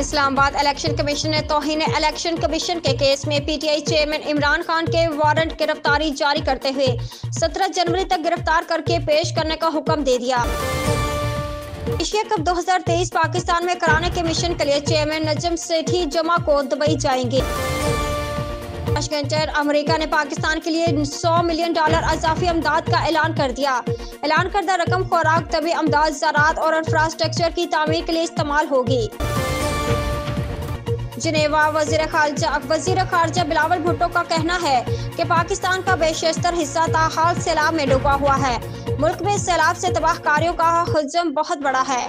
Islamabad election commission ने तोहिन election commission के केस में पीटीआई चेयरमैन इमरान खान के वारंट गिरफ्तारी जारी करते हुए 17 जनवरी तक गिरफ़्तार करके पेश करने का हुक्म दे दिया। एशिया कप 2023 पाकिस्तान में कराने के मिशन के लिए चेयरमैन नजम सेठी जमा को दुबई जाएँगे। अमेरिका ने पाकिस्तान के लिए 100 मिलियन डॉलर अजाफी अमदाद का ऐलान कर दिया। ऐलान करदा रकम खुराक तभी अमदाद, ज़रात और इंफ्रास्ट्रक्चर की तमीर के लिए इस्तेमाल होगी। जिनेवा, वज़ीर खारजा वज़ीर खारजा बिलावल भुट्टो का कहना है कि पाकिस्तान का बेशर हिस्सा ताहाल सैलाब में डूबा हुआ है। मुल्क में सैलाब से तबाह तबाहकारियों का हजम बहुत बड़ा है।